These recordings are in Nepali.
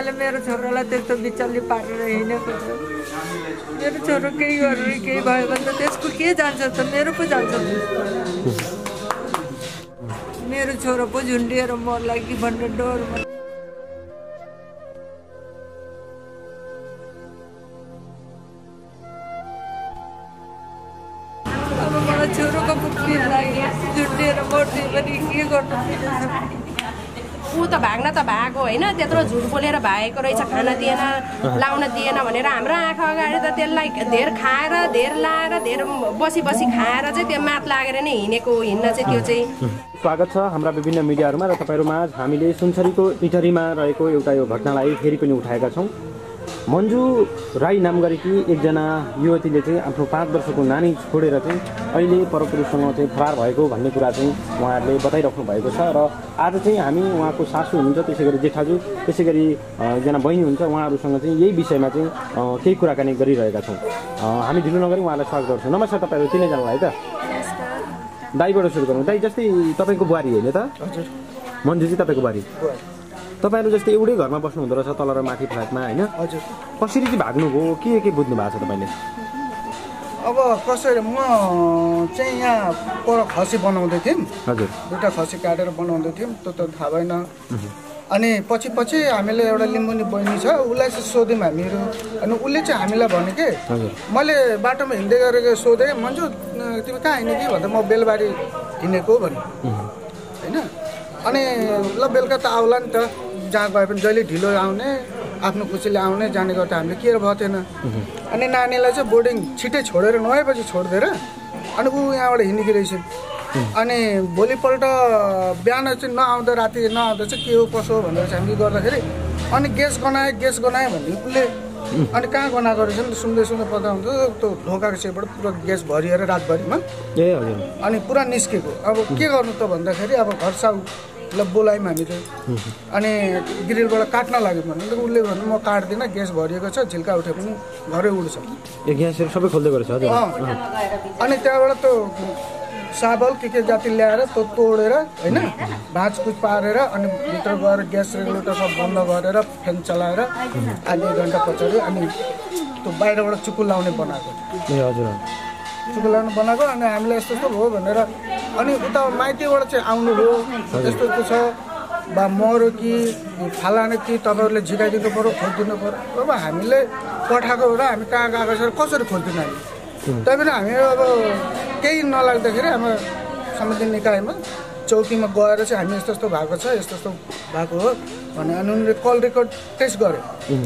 अहिले मेरो छोरालाई त्यस्तो बिचल्ली पारेर हिँडेको छ मेरो छोरो केही गरेर केही भयो भने त त्यसको के जान्छ त मेरो पो जान्छ मेरो छोरो पो झुन्डिएर मर्ला कि भन्ने डर भएको होइन? त्यत्रो झुट बोलेर भागेको रहेछ खान दिएन लाउन दिएन भनेर हाम्रो आँखा अगाडि त त्यसलाई धेर खाएर धेर लाएर धेर बसी बसी खाएर चाहिँ त्यो मात लागेर नै हिँडेको हिँड्न चाहिँ त्यो चाहिँ स्वागत छ हाम्रा विभिन्न मिडियाहरूमा र तपाईँहरूमा हामीले सुनसरीको इटरीमा रहेको एउटा यो घटनालाई फेरि पनि उठाएका छौँ। मन्जु राई नाम गरेकी एकजना युवतीले चाहिँ आफ्नो पाँच वर्षको नानी छोडेर चाहिँ अहिले परपुरुषसँग चाहिँ फरार भएको भन्ने कुरा चाहिँ उहाँहरूले बताइराख्नु भएको छ र आज चाहिँ हामी उहाँको सासू हुनुहुन्छ त्यसै गरी जेठाजु त्यसै गरी एकजना बहिनी हुन्छ उहाँहरूसँग चाहिँ यही विषयमा चाहिँ केही कुराकानी गरिरहेका छौँ। हामी ढिलो नगरी उहाँलाई स्वागत गर्छौँ। नमस्कार तपाईँहरू तिनैजनालाई है त? दाईबाट सुरु गरौँ। दाई जस्तै तपाईँको बुहारी होइन त? हजुर। मन्जु चाहिँ तपाईँको बुहारी। तपाईँहरू जस्तै एउटै घरमा बस्नु हुँदो रहेछ तल र माथि फ्ल्याटमा होइन? हजुर। कसरी चाहिँ भाग्नुभयो के के बुझ्नु भएको छ तपाईँले? अब कसरी म चाहिँ यहाँ पर खसी बनाउँदै थियौँ। हजुर। दुइटा खसी काटेर बनाउँदै थियौँ त्यो त थाहा भएन। अनि पछि पछि हामीले एउटा लिम्बुनी बहिनी छ उसलाई चाहिँ सोध्यौँ हामीहरू। अनि उसले चाहिँ हामीलाई भन्यो कि मैले बाटोमा हिँड्दै गरेको सोधेँ मन्जु तिमी कहाँ हिँड्ने कि? भन्दा म बेलबारी हिँडेको भन्यो। होइन? अनि ल बेलुका त आउला नि त। जहाँ गए पनि जहिले ढिलो आउने आफ्नो खुसीले आउने जाने गर्दा हामीले के भएको थिएन अनि नानीलाई चाहिँ बोर्डिङ छिटै छोडेर नौ बजी छोडिदिएर अनि ऊ यहाँबाट हिँडेकी रहेछ। अनि भोलिपल्ट बिहान चाहिँ नआउँदा राति नआउँदा चाहिँ के हो कसो हो भनेर चाहिँ हामीले गर्दाखेरि अनि ग्यास गनाएँ ग्यास गनाएँ भने उसले अनि कहाँ गनाएको रहेछ नि त सुन्दै सुन्दै पत्ता हुन्छ त्यो ढोकाको छेउबाट पुरा ग्यास भरिएर रातभरिमा ए हजुर। अनि पुरा निस्केको। अब के गर्नु त भन्दाखेरि अब घर साउलाई बोलायौँ हामीले अनि ग्रिलबाट काट्न लाग्यो भने उसले भन्नु म काट्दिनँ ग्यास भरिएको छ झिल्का उठे पनि घरै उड्छ। ग्यासहरू सबै खोल्दै हजुर। अँ। अनि त्यहाँबाट त्यो साबल के के जाति ल्याएर त्यो तोडेर होइन भाँचकुच पारेर अनि भित्र गएर ग्यास रेगुलेटर सब बन्द गरेर फ्यान चलाएर आधी एक घन्टा पछाडि अनि त्यो बाहिरबाट चुकु लाउने बनाएको। ए हजुर चुकु लाउने बनाएको अनि हामीलाई यस्तो यस्तो भयो भनेर अनि उता माइतीबाट चाहिँ आउनुभयो यस्तो यस्तो छ। बा मरो कि फालाने कि तपाईँहरूले झिकाइदिनु पऱ्यो खोजिदिनु पऱ्यो अब हामीले पठाएको र हामी कहाँ गएको छ कसरी खोजिदिनु हामी? तैपनि हामी अब केही नलाग्दाखेरि हाम्रो समिति निकायमा चौकीमा गएर चाहिँ हामी यस्तो यस्तो भएको छ यस्तो यस्तो भएको हो भने अनि उनीहरूले कल रेकर्ड टेस्ट गर्यो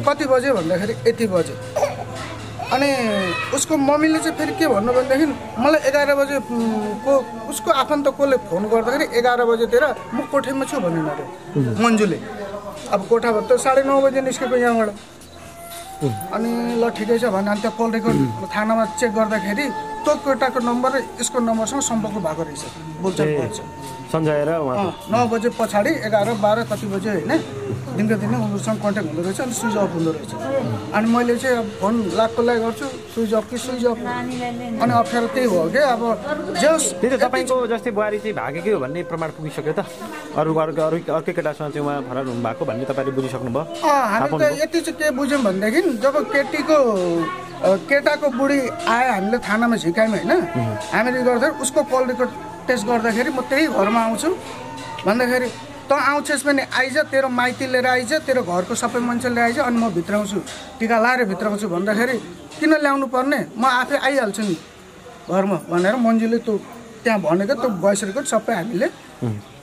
कति बजे भन्दाखेरि यति बजे अनि उसको मम्मीले चाहिँ फेरि के भन्नु भनेदेखि मलाई एघार बजे को उसको आफन्त कसले फोन गर्दाखेरि एघार बजेतिर म कोठेमा छु भनेन अरे मन्जुले। अब कोठाबाट त साढे नौ बजे निस्केको यहाँबाट। अनि ल ठिकै छ भने अनि त्यो कल रेकर्ड थानामा चेक गर्दाखेरि त्यो केटाको नम्बर र यसको नम्बरसँग सम्पर्क भएको रहेछ। सम्झाएर नौ बजे पछाडि एघार बाह्र कति बजे होइन दिनको दिनै उनीहरूसँग कन्ट्याक्ट हुँदो रहेछ अनि स्विच अफ हुँदो रहेछ। अनि मैले चाहिँ अब फोन लाखको लागि गर्छु स्विच अफ कि स्विच अफ? अनि अप्ठ्यारो त्यही हो कि? अब जस त्यही त तपाईँको जस्तै बुहारी चाहिँ भागेकै हो भन्ने प्रमाण पुगिसक्यो त? अरू अर्को अरू अर्कै केटासँग चाहिँ उहाँ फरार हुनुभएको भन्ने तपाईँले बुझिसक्नुभयो? हामी त यति चाहिँ के बुझ्यौँ भनेदेखि जब केटीको केटाको बुढी आयो हामीले थानामा झिकायौँ होइन? हामीले गर्दाखेरि उसको कल रेकर्ड टेस्ट गर्दाखेरि म त्यही घरमा आउँछु। भन्दाखेरि त आउँछस् भने आइज तेरो माइती लिएर आइज तेरो घरको सबै मान्छे आइज अनि म भित्र आउँछु। टिका लाएर भित्र आउँछु। भन्दाखेरि किन ल्याउनु पर्ने? म आफै आइहाल्छु नि घरमा। भनेर मन्जुले त्यो त्यहाँ भनेको त्यो भोइस रेकर्ड सबै हामीले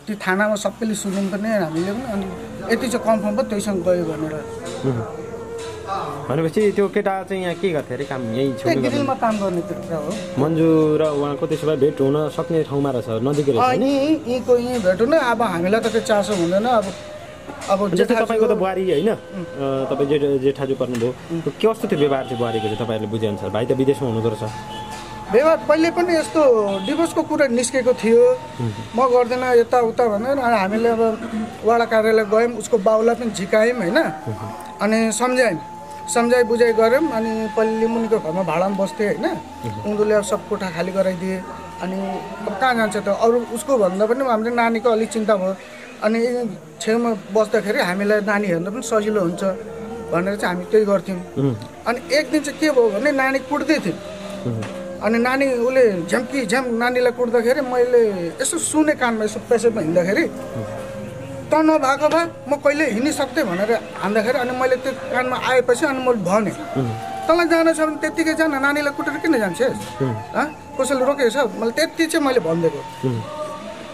त्यो थानामा सबैले सुन्यौँ पनि हामीले पनि अनि यति चाहिँ कन्फर्म भयो त्यहीसँग गयो भनेर। भनेपछि त्यो केटा चाहिँ यहाँ के गर्थ्यो अरे काम यहीँ छेउमै ग्रिलमा काम गर्ने त्यो कुरा हो। मन्जु र उहाँको त्यसो भए भेट हुन सक्ने ठाउँमा रहेछ नजिकै रहेछ। यहीँको यहीँ भेटौँ न अब हामीलाई त त्यो चासो हुँदैन अब अब जस्तै तपाईँको त बुहारी होइन? तपाईँ जेठ जेठाजु पर्नुभयो। के कस्तो थियो व्यवहार चाहिँ बुहारीको चाहिँ तपाईँहरूले बुझेअनुसार? भाइ त विदेशमा हुनुहुँदो रहेछ। व्यवहार पहिले पनि यस्तो डिभोर्सको कुरा निस्केको थियो। म गर्दैन यताउता भनेर अनि हामीले अब वाडा कार्यालय गयौँ उसको बाउलाई पनि झिकायौँ होइन? अनि सम्झायौँ। सम्झाइ बुझाइ गऱ्यौँ अनि पहिले लिमुनिको घरमा भाडामा बस्थेँ होइन। उनीहरूले अब सब कोठा खाली गराइदिए। अनि अब कहाँ जान्छ त? अरू उसको भन्दा पनि हाम्रो नानीको अलिक चिन्ता भयो। अनि छेउमा बस्दाखेरि हामीलाई नानी हेर्न पनि सजिलो हुन्छ भनेर चाहिँ हामी त्यही गर्थ्यौँ। अनि एक दिन चाहिँ के भयो भने नानी कुट्दै थियो। उम्, अनि नानी उसले झ्याम्की झ्याम नानीलाई कुट्दाखेरि मैले यसो सुने कानमा यसो पेसेपमा हिँड्दाखेरि त नभएको भए म कहिले हिँडिसक्थेँ भनेर हान्दाखेरि अनि मैले त्यो कानमा आएपछि अनि मैले भने तँलाई जानु छ भने त्यत्तिकै जान नानीलाई कुटेर किन जान्छस् हँ कसैले रोकेको छ? मैले त्यति चाहिँ मैले भनिदिएको।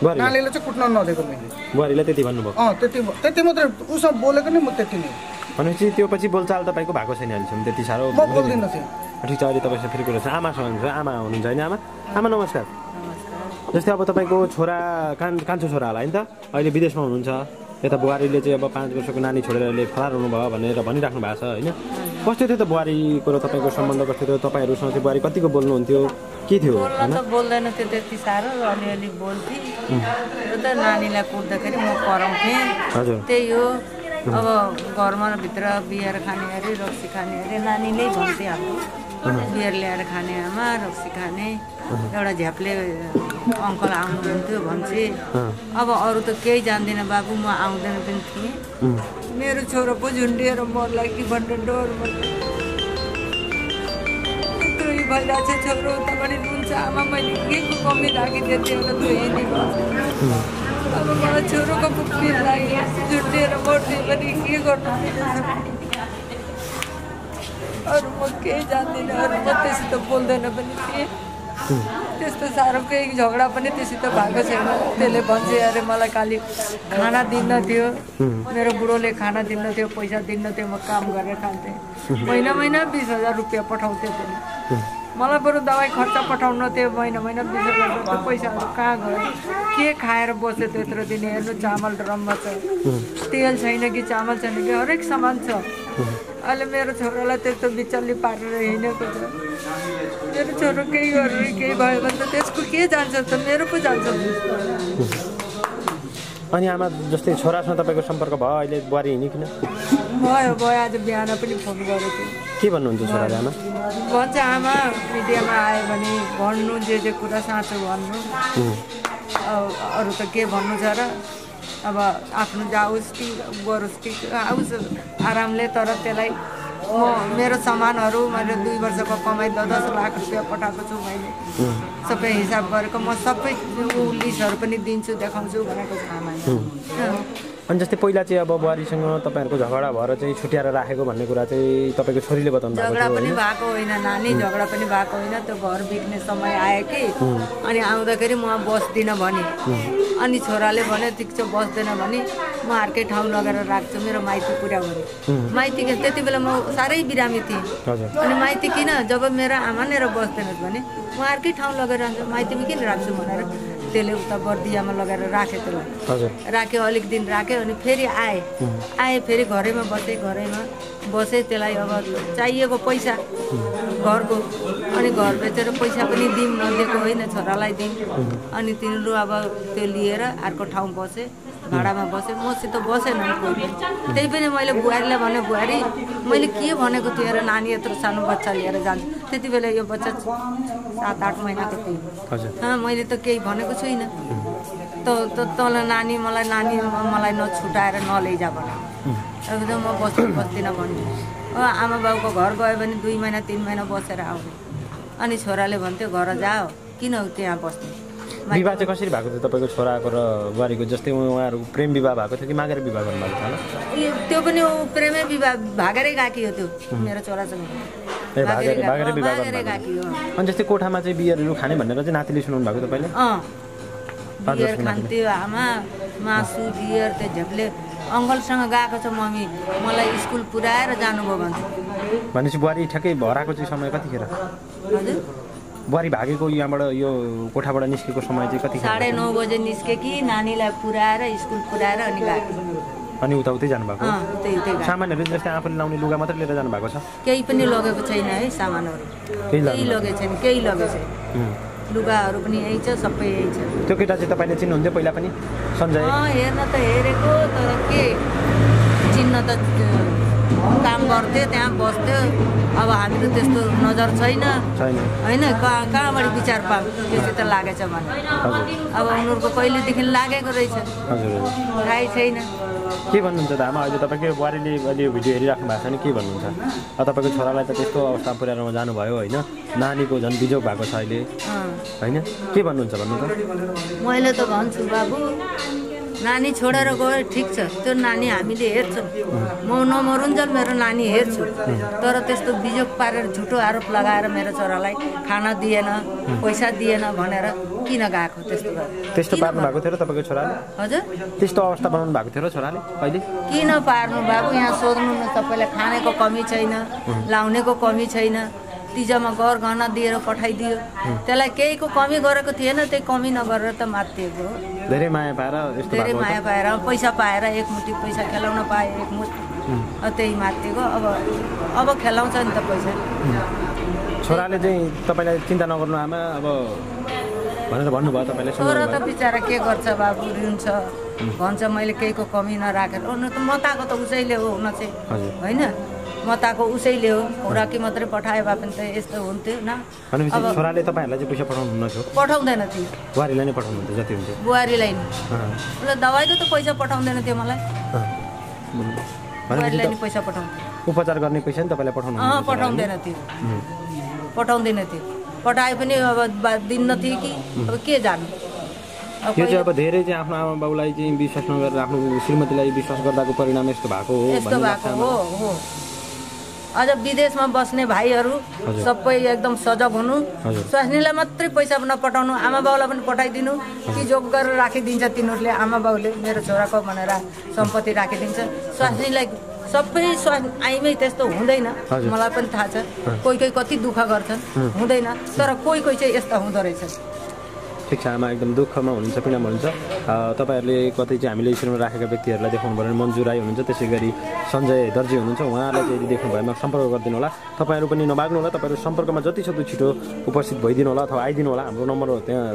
नानीलाई चाहिँ कुट्न नदिएको मैले। त्यति भन्नुभयो। अँ त्यति त्यति मात्रै उसँग बोलेको नि म त्यति नै भनेपछि त्यो पछि बोलचाल तपाईँको भएको छैन अहिलेसम्म? त्यति साह्रो म बोल्दिनँ थिएँ ठिक छ अहिले तपाईँसँग फेरि कुरा छ। आमासँग आमा हुनुहुन्छ होइन आमा? आमा नमस्कार। जस्तै अब तपाईँको छोरा कान कान्छो छोरा होला होइन त। अहिले विदेशमा हुनुहुन्छ। यता बुहारीले चाहिँ अब पाँच वर्षको नानी छोडेर अहिले फरार हुनुभयो भनेर भनिराख्नु भएको छ होइन? कस्तो थियो त बुहारीको र तपाईँको सम्बन्ध कस्तो थियो? तपाईँहरूसँग चाहिँ बुहारी कतिको बोल्नुहुन्थ्यो? के थियो? बोल्दैन थियो त्यति साह्रो अलिअलि बोल्थेँ। र त नानीलाई कुट्दाखेरि म कराउँथेँ। हजुर। त्यही हो। अब घरमा भित्र बिहार खाने अरे रक्सी खाने अरे नानी नै भन्थे हाम्रो। बिहार ल्याएर खाने आमा रक्सी खाने। एउटा झ्याप्ले अङ्कल आउनुहुन्थ्यो भन्छे। अब अरू त केही जान्दिनँ बाबु म आउँदैन पनि थिएँ। मेरो छोरो पो झुन्डिएर मर्ला कि भनेर डर यत्रो भइरहेको छ छोरो रुन्छ आमा मैले के को कमी राखिदिएँ त्यो अब मलाई छोरोको पो पिर लाग्यो झुन्डिएर मर्ने पनि के गर्नु? अरू म केही जान्दिनँ अरू म त्यसित बोल्दैन पनि त्यस्तो साह्रो केही झगडा पनि त्यसित भएको छैन त्यसले भन्छ अरे मलाई खालि खाना दिन्न थियो मेरो बुढोले खाना दिन्न थियो पैसा दिन्न थियो म काम गरेर खान्थेँ महिना महिना बिस हजार रुपियाँ पठाउँथ्यो पनि मलाई बरु दबाई खर्च पठाउन थियो महिना महिना बिस हजार रुपियाँ पैसाहरू कहाँ गयो के खाएर बस्यो त्यत्रो दिन हेर्नु चामल ड्रममा छ तेल छैन कि चामल छैन कि हरेक सामान छ। अहिले मेरो छोरालाई त्यस्तो बिचल्ली पारेर हिँडेको छ। मेरो छोरो केही गरेर केही भयो भने त त्यसको के जान्छ त? मेरो पो जान्छ। अनि आमा जस्तै छोरासँग तपाईँको सम्पर्क भयो? अहिले बुहारी हिँडिकन? भयो भयो। आज बिहान पनि फोन गरेको थिएँ। के भन्नुहुन्छ छोराले आमा? भन्छ आमा मिडियामा आयो भने भन्नु जे जे कुरा साँचो भन्नु। अरू त के भन्नु छ र? अब आफ्नो जाओस् कि गरोस् कि आओस् आरामले तर त्यसलाई म मेरो सामानहरू मैले दुई वर्षको कमाइ दस दस लाख रुपियाँ पठाएको छु मैले। सबै हिसाब गरेको म सबै लिस्टहरू पनि दिन्छु देखाउँछु भनेको छ अनि जस्तै पहिला चाहिँ अब बुहारीसँग तपाईँहरूको झगडा भएर चाहिँ छुट्याएर राखेको भन्ने कुरा चाहिँ तपाईँको छोरीले बताउनु झगडा पनि भएको होइन नानी झगडा पनि भएको होइन त्यो घर बिक्ने समय आयो कि। अनि आउँदाखेरि म बस्दिनँ भने। अनि छोराले भन्यो ठिक छ बस्दैन भने म अर्कै ठाउँ लगेर राख्छु मेरो माइती पुरा भने। माइती त्यति बेला म साह्रै बिरामी थिएँ। अनि माइती किन जब मेरो आमा नै र बस्दैनस् भने म अर्कै ठाउँ लगेर राख्छु माइतीमा किन राख्छु भनेर त्यसले उता बर्दियामा लगेर राखेँ त्यसलाई। राख्यो अलिक दिन राख्यो अनि फेरि आएँ। आएँ फेरि घरैमा बसेँ घरैमा बसेँ त्यसलाई अब चाहिएको पैसा घरको अनि घर बेचेर पैसा पनि दिउँ नदिएको होइन छोरालाई दिउँ अनि तिनीहरू अब त्यो लिएर अर्को ठाउँ बसेँ। भाडामा बसेँ। मसित बसेन कोही त्यही पनि मैले बुहारीलाई भने बुहारी मैले के भनेको थिएँ र नानी यत्रो सानो बच्चा लिएर जान्छु? त्यति बेला यो बच्चा सात आठ महिनाको थियो मैले त केही भनेको छुइनँ। त त तँलाई नानी मलाई नानी मलाई नछुटाएर नलैजा भने म बस्नु बस्दिनँ भन्ने आमा बाउको घर गयो भने दुई महिना तिन महिना बसेर आउने अनि छोराले भन्थ्यो घर जाओ किन त्यहाँ बस्ने? विवाह चाहिँ कसरी भएको थियो? तपाईँको छोराको र बुहारीको? जस्तै उहाँहरू प्रेम विवाह भएको थियो कि मागेर विवाह गर्नुभएको थियो त्यो पनि ऊ प्रेमै विवाह भागेरै गएकी हो त्यो मेरो छोरासँग। अनि जस्तै कोठामा चाहिँ बियरहरू खाने भनेर चाहिँ नातिले सुनाउनु भएको तपाईँले बियर। खान्थ्यो आमा मासु बियर त्यो झेप्ले अङ्कलसँग गएको छ मम्मी मलाई स्कुल पुऱ्याएर जानुभयो भन्थ्यो भनेपछि बुहारी ठ्याक्कै भराएको चाहिँ समय कतिखेर? हजुर। बुहारी भागेको यहाँबाट यो कोठाबाट निस्केको समय चाहिँ कतिखेर साढे नौ बजे निस्के कि नानीलाई पुऱ्याएर स्कुल पुऱ्याएर अनि अनि जानुभएको? त्यही त्यही गएको सामानहरू जस्तै आफूले लाउने लुगा मात्रै लिएर जानुभएको छ? केही पनि लगेको छैन है सामानहरू। केही लगेको छैन केही लगेको छैन. लुगाहरू पनि यही छ सबै यही छ। त्यो केटा चाहिँ तपाईँले चिन्नुहुन्थ्यो पहिला पनि? सञ्जय? अँ हेर्न त हेरेको तर के? चिन्न त काम गर्थ्यो त्यहाँ बस्थ्यो। अब हामीहरू त्यस्तो नजर छैन। होइन कहाँ कहाँबाट विचार पाऊँ? त्योसित लागेछ भने अब उनीहरूको कहिलेदेखि लागेको रहेछ। थाहै छैन। के भन्नुहुन्छ त आमा अहिले तपाईँको बुहारीले अहिले भिडियो हेरिराख्नु भएको छ भने के भन्नुहुन्छ? तपाईँको छोरालाई त त्यस्तो अवस्था पुर्याएर जानुभयो होइन? नानीको झन् बिजोग भएको छ अहिले। होइन? के भन्नुहुन्छ भन्नु त? मैले त भन्छु बाबु। नानी छोडेर गयो ठिक छ। त्यो नानी हामीले हेर्छौँ। म नमरुन्जेल मेरो नानी हेर्छु। तर त्यस्तो बिजोग पारेर झुटो आरोप लगाएर मेरो छोरालाई खाना दिएन पैसा दिएन भनेर किन गएको त्यस्तो त्यस्तो पार्नु भएको थियो र तपाईँको छोराले? हजुर। त्यस्तो अवस्था बनाउनु भएको थियो र छोराले अहिले? किन पार्नु बाबु यहाँ सोध्नु न सबैलाई खानेको कमी छैन लाउनेको कमी छैन। तिजमा गर गहना दिएर पठाइदियो। त्यसलाई केहीको कमी गरेको थिएन त्यही कमी नगरेर त मात्तिएको हो। धेरै माया पाएर धेरै माया? पाएर पैसा पाएर एक मुठी पैसा खेलाउन पाएँ एक मुठी। अब त्यही मात्तिएको। अब अब खेलाउँछ नि त पैसा। छोराले चाहिँ तपाईँलाई चिन्ता नगर्नु आमा अब भनेर भन्नुभयो तपाईँलाई छोरा त बिचरा के गर्छ बाबु रुन्छ भन्छ मैले केहीको कमी नराखेर। उनीहरू त मताएको त उसैले हो हुन चाहिँ। हजुर होइन मताएको उसैले हो खुराकी मात्रै पठायो भए पनि त यस्तो हुन्थ्यो न। अब छोराले तपाईँहरूलाई चाहिँ पैसा पठाउनु हुन्न थियो पठाउँदैन थियो। बुहारीलाई नै पठाउनुहुन्थ्यो जति हुन्थ्यो। बुहारीलाई नि। अँ, उसले दबाईको त पैसा पठाउँदैन थियो मलाई। बुहारीलाई नि त पैसा पठाउँथ्यो। उपचार गर्ने पैसा नि तपाईँलाई पठाउनु पठाउँदैन थियो। पठाउँदैन थियो। पठाए पनि अब दिन्न थियो कि? अब के जानु? यो चाहिँ अब धेरै चाहिँ आफ्नो आमा बाउलाई चाहिँ विश्वास नगरेर आफ्नो श्रीमतीलाई विश्वास गर्दाको परिणाम यस्तो भएको हो। अझ विदेशमा बस्ने भाइहरू। सबै एकदम सजग हुनु। स्वास्नीलाई मात्रै पैसा नपठाउनु आमा बाउलाई पनि पठाइदिनु। कि जोग गरेर राखिदिन्छ तिनीहरूले आमा बाउले मेरो छोराको भनेर सम्पत्ति राखिदिन्छ। स्वास्नीलाई सबै स्वा आइमै त्यस्तो हुँदैन। मलाई पनि थाहा छ कोही कोही कति दुःख गर्छन्। हुँदैन तर कोही कोही चाहिँ यस्ता हुँदो रहेछ ठिक छ आमा एकदम दुःखमा हुनुहुन्छ पीडामा हुनुहुन्छ तपाईँहरूले कतै चाहिँ हामीले स्कुलमा राखेका व्यक्तिहरूलाई देखाउनु भयो भने मन्जु राई हुनुहुन्छ त्यसै गरी सञ्जय दर्जी हुनुहुन्छ उहाँलाई चाहिँ यदि देख्नु भएमा सम्पर्क गरिदिनु होला। तपाईँहरू पनि नमाग्नु होला तपाईँहरू सम्पर्कमा जति सक्दो छिटो उपस्थित भइदिनु होला अथवा आइदिनु होला हाम्रो नम्बर त्यहाँ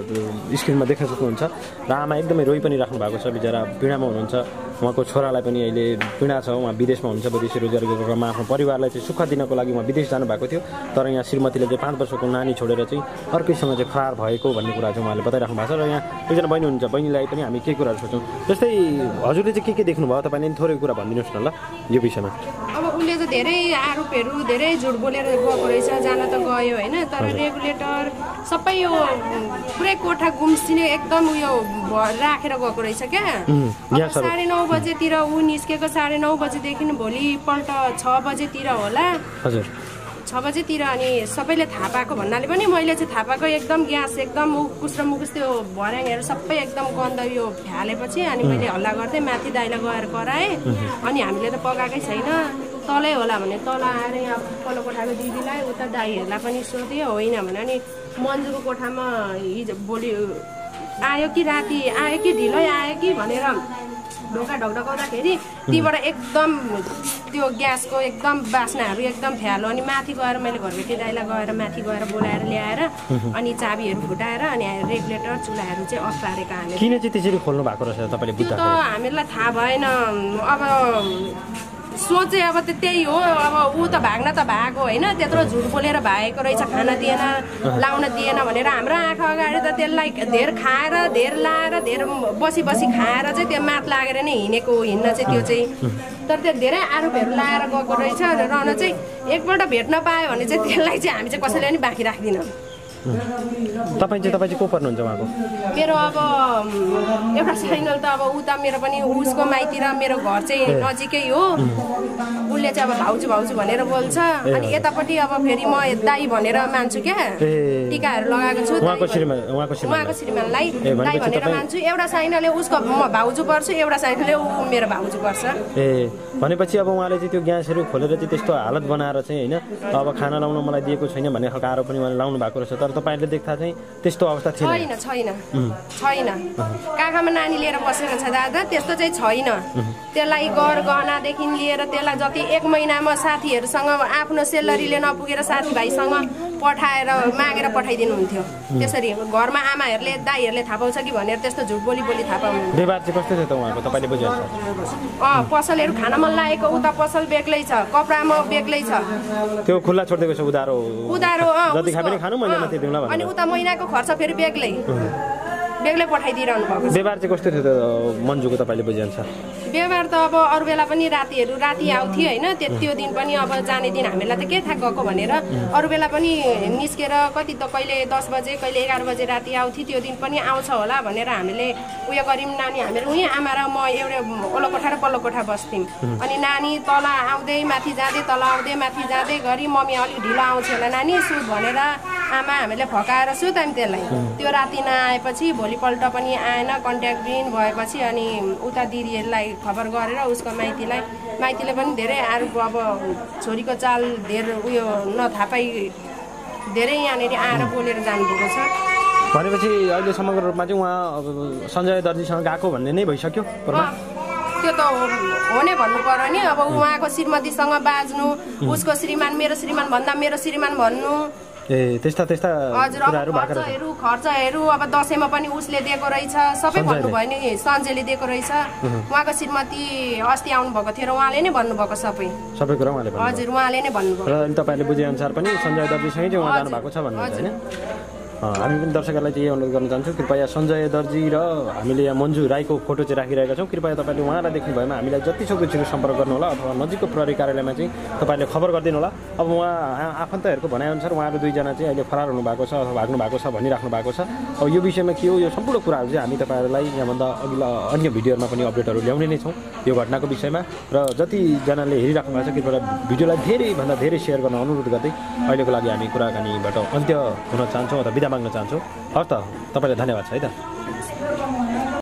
स्क्रिनमा देख्न सक्नुहुन्छ। र आमा एकदमै रोइ पनि राख्नु भएको छ बिचरा पीडामा हुनुहुन्छ। उहाँको छोरालाई पनि अहिले पीडा छ उहाँ विदेशमा हुनुहुन्छ विदेशी रोजगारको क्रममा आफ्नो परिवारलाई चाहिँ सुख दिनको लागि उहाँ विदेश जानुभएको थियो। तर यहाँ श्रीमतीले चाहिँ पाँच वर्षको नानी छोडेर चाहिँ अर्कैसँग चाहिँ फरार भएको भन्ने कुरा चाहिँ उहाँले बताइराख्नु भएको छ। र यहाँ एकजना बहिनी हुनुहुन्छ बहिनीलाई पनि हामी के कुराहरू सोच्छौँ जस्तै हजुरले चाहिँ के के देख्नुभयो? तपाईँले थोरै कुरा भनिदिनुहोस् न ल यो विषयमा। अब उसले त धेरै आरोपहरू धेरै झुट बोलेर गएको रहेछ जान त गयो होइन तर रेगुलेटर सबै यो पुरै कोठा गुम्सिने एकदम उयो राखेर गएको रहेछ क्या। साढे नौ बजेतिर ऊ निस्केको साढे नौ बजेदेखि भोलिपल्ट छ बजेतिर होला। हजुर। छ बजेतिर अनि सबैले थाहा पाएको भन्नाले पनि मैले चाहिँ थाहा पाएको एकदम ग्यास एकदम मुकुस र मुकुस त्यो भर्याङहरू सबै एकदम गन्ध यो फ्यालेपछि अनि मैले हल्ला गर्दै माथि दाइलाई गएर कराएँ। अनि हामीले त पकाएकै छैन। तलै होला भने तल आएर यहाँ पल्लो कोठाको दिदीलाई उता दाईहरूलाई पनि सोधेँ होइन भने अनि मन्जुको कोठामा हिजो भोलि आयो कि राति आयो कि ढिलै आयो कि भनेर ढोका ढकढकाउँदाखेरि तीबाट एकदम त्यो ग्यासको एकदम बास्नाहरू एकदम फ्यालो अनि माथि गएर मैले घरबेटी दाइलाई गएर माथि गएर बोलाएर ल्याएर अनि चाबीहरू फुटाएर अनि रेगुलेटर चुल्हाहरू चाहिँ अफ पारेका हामी किन चाहिँ त्यसरी खोल्नु भएको रहेछ तपाईँले त्यो त हामीलाई थाहा भएन। अब सोचे अब त त्यही हो अब ऊ त भाग्न त भागो होइन? त्यत्रो झुट बोलेर भागेको रहेछ खाना दिएन लाउन दिएन भनेर हाम्रो आँखा अगाडि त त्यसलाई धेर खाएर धेर लाएर धेर बसी बसी खाएर चाहिँ त्यो मात लागेर नै हिँडेको हिँड्न चाहिँ त्यो चाहिँ। तर त्यो धेरै आरोपहरू लाएर गएको रहेछ रहन चाहिँ एकपल्ट भेट्न पायो भने चाहिँ त्यसलाई चाहिँ हामी चाहिँ कसैले पनि बाँकी राख्दिनँ। तपाईँ चाहिँ तपाईँ चाहिँ को पर्नुहुन्छ उहाँको? मेरो अब एउटा साइनल त अब उता मेरो पनि उसको माइती र मेरो घर चाहिँ नजिकै हो। उसले चाहिँ अब भाउजू भाउजू भनेर बोल्छ। अनि यतापट्टि अब फेरि म दाई भनेर मान्छु क्या। टिकाहरू लगाएको छु। उहाँको श्रीमानलाई। दाई भनेर मान्छु। एउटा साइनले उसको म भाउजू पर्छु एउटा साइनले ऊ मेरो भाउजू पर्छ। ए भनेपछि अब उहाँले चाहिँ त्यो ग्यासहरू खोलेर चाहिँ त्यस्तो हालत बनाएर चाहिँ होइन अब खाना लाउन मलाई दिएको छैन भन्ने खालको आरोप पनि उहाँले लाउनु भएको रहेछ। तर तपाईँहरूले देख्दा चाहिँ त्यस्तो अवस्था छैन छैन। छैन। काखामा नानी लिएर बसेको छ दादा त्यस्तो चाहिँ छैन। त्यसलाई गर गहनादेखि लिएर त्यसलाई जति एक महिनामा साथीहरूसँग आफ्नो सेलरीले नपुगेर साथीभाइसँग पठाएर मागेर पठाइदिनुहुन्थ्यो। त्यसरी घरमा आमाहरूले दाईहरूले थाहा पाउँछ कि भनेर त्यस्तो झुट बोली बोली थाहा पाउनु। व्यवहार चाहिँ कस्तो थियो त उहाँको? तपाईँले बुझिहाल्छ अँ पसलहरू खान मन लागेको उता पसल बेग्लै छ कपडामा बेग्लै छ। त्यो खुल्ला छोडिदिएको छ उधारो। उधारो अँ, जति खाए उसको- पनि खानु अनि उता महिनाको खर्च फेरि बेग्लै बेग्लै पठाइदिइरहनु भएको व्यवहार चाहिँ कस्तो थियो त मन्जुको तपाईँले बुझिहाल्छ व्यवहार त अब अरू बेला पनि रातिहरू राति आउँथ्यो होइन त्यो त्यो दिन पनि अब जाने दिन हामीलाई त के थाहा गएको भनेर अरू बेला पनि निस्केर कति त कहिले दस बजे कहिले एघार बजे राति आउँथ्यो त्यो दिन पनि आउँछ होला भनेर हामीले उयो गऱ्यौँ। नानी हामीहरू उहीँ आमा र म एउटै ओल्लो कोठा र पल्लो कोठा बस्थ्यौँ अनि नानी तल आउँदै माथि जाँदै तल आउँदै माथि जाँदै गरी मम्मी अलिक ढिलो आउँछ होला। नानी सुत भनेर आमा हामीले फकाएर सुतायौँ त्यसलाई। त्यो राति नआएपछि भोलिपल्ट पनि आएन कन्ट्याक्ट बिन भएपछि अनि उता दिदीहरूलाई खबर गरेर उसको माइतीलाई माइतीले पनि धेरै अरू अब छोरीको चाल धेर उयो नथाहा पाइ धेरै यहाँनिर आएर बोलेर जानुभएको छ। भनेपछि अहिले समग्र रूपमा चाहिँ उहाँ सञ्जय दर्जीसँग गएको भन्ने नै भइसक्यो त्यो त हो नै भन्नु पर्यो नि। अब उहाँको श्रीमतीसँग बाज्नु उसको श्रीमान मेरो श्रीमान भन्दा मेरो श्रीमान भन्नु ए त्यस्ता त्यस्ता कुराहरू खर्चहरू खर्चहरू अब दसैँमा पनि उसले दिएको रहेछ सबै? भन्नुभयो नि सञ्जयले दिएको रहेछ। उहाँको श्रीमती अस्ति आउनुभएको थियो र उहाँले नै भन्नुभएको सबै। सबै कुरा उहाँले हजुर उहाँले नै भन्नुभयो र तपाईँले बुझेअनुसार पनि सञ्जय दर्जीसँगै चाहिँ उहाँ जानुभएको छ भन्नुहुन्छ होइन? हामी पनि दर्शकहरूलाई चाहिँ यही अनुरोध गर्न चाहन्छौँ कृपया सञ्जय दर्जी र हामीले यहाँ मन्जु राईको फोटो चाहिँ राखिरहेका छौँ। कृपया तपाईँले उहाँलाई देख्नु भएमा हामीलाई जति सक्दो छिटो सम्पर्क गर्नु होला अथवा नजिकको प्रहरी कार्यालयमा चाहिँ तपाईँले खबर गरिदिनु होला अब उहाँ आफन्तहरूको भनाइअनुसार उहाँहरू दुईजना चाहिँ अहिले फरार हुनुभएको छ अथवा भाग्नु भएको छ भनिराख्नु भएको छ। अब यो विषयमा के हो यो सम्पूर्ण कुराहरू चाहिँ हामी तपाईँहरूलाई यहाँभन्दा अघिल्ला अन्य भिडियोहरूमा पनि अपडेटहरू ल्याउने नै छौँ यो घटनाको विषयमा। र जतिजनाले हेरिराख्नु भएको छ कृपया भिडियोलाई धेरैभन्दा धेरै सेयर गर्न अनुरोध गर्दै अहिलेको लागि हामी कुराकानीबाट अन्त्य हुन चाहन्छौँ अथवा माग्न चाहन्छौँ। हस् त तपाईँलाई धन्यवाद छ है त।